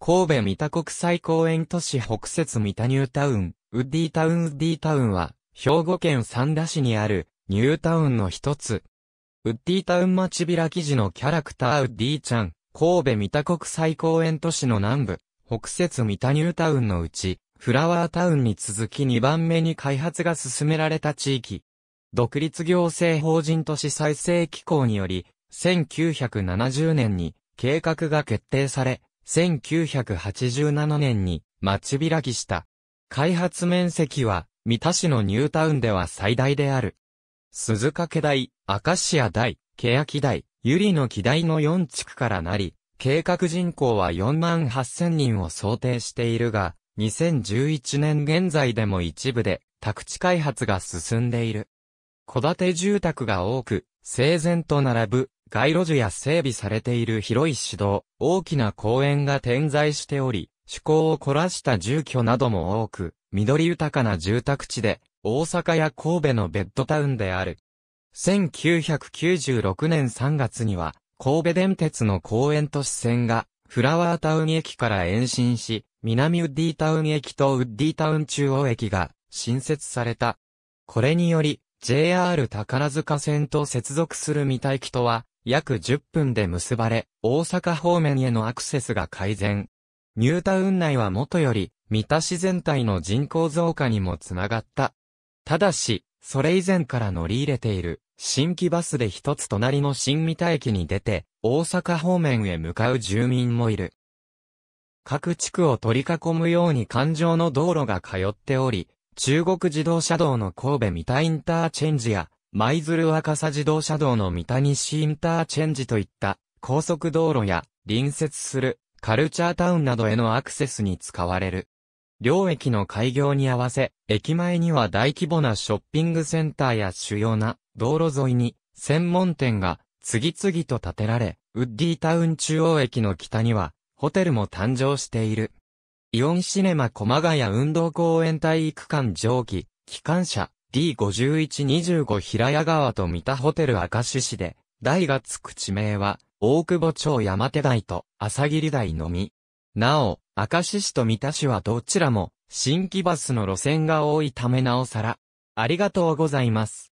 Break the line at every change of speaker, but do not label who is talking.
神戸三田国際公園都市北節三田ニュータウン、ウッディタウンウッディタウンは、兵庫県三田市にある、ニュータウンの一つ。ウッディタウン町開き時のキャラクターウッディーちゃん、神戸三田国際公園都市の南部、北節三田ニュータウンのうち、フラワータウンに続き2番目に開発が進められた地域。独立行政法人都市再生機構により、1970年に計画が決定され、1987年に町開きした。開発面積は、三田市のニュータウンでは最大である。鈴掛台、明石家台、欅台、百合の木台の4地区からなり、計画人口は4万8000人を想定しているが、2011年現在でも一部で宅地開発が進んでいる。戸建て住宅が多く、整然と並ぶ街路樹や整備されている広い市道、大きな公園が点在しており、趣向を凝らした住居なども多く、緑豊かな住宅地で、大阪や神戸のベッドタウンである。1996年3月には、神戸電鉄の公園都市線が、フラワータウン駅から延伸し、南ウッディタウン駅とウッディタウン中央駅が新設された。これにより、JR 宝塚線と接続する三田駅とは、約10分で結ばれ、大阪方面へのアクセスが改善。ニュータウン内はもとより、三田市全体の人口増加にもつながった。ただし、それ以前から乗り入れている、新規バスで一つ隣の新三田駅に出て、大阪方面へ向かう住民もいる。各地区を取り囲むように環状の道路が通っており、中国自動車道の神戸三田インターチェンジや、舞鶴若狭自動車道の三田西インターチェンジといった高速道路や隣接するカルチャータウンなどへのアクセスに使われる。両駅の開業に合わせ、駅前には大規模なショッピングセンターや主要な道路沿いに専門店が次々と建てられ、ウッディタウン中央駅の北にはホテルも誕生している。イオンシネマ駒ヶ谷運動公園体育館上記、機関車、D5125 平屋川と三田ホテル明石市で、台がつく地名は、大久保町山手台と朝霧台のみ。なお、明石市と三田市はどちらも、新規バスの路線が多いためなおさら。ありがとうございます。